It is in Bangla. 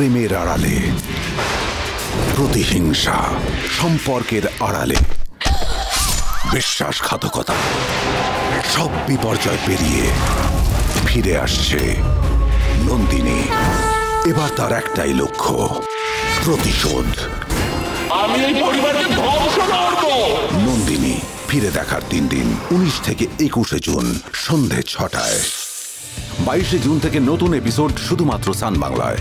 প্রেমের আড়ালে প্রতিহিংসা সম্পর্কের আড়ালে বিশ্বাসঘাতকতা সব বিপর্যয় পেরিয়ে ফিরে আসছে নন্দিনী। এবার তার একটাই লক্ষ্য প্রতিশোধ। আমি এই পরিবারকে ধ্বংস করব। নন্দিনী ফিরে দেখার তিন দিন উনিশ থেকে একুশে জুন সন্ধে ছটায়। বাইশে জুন থেকে নতুন এপিসোড শুধুমাত্র সান বাংলায়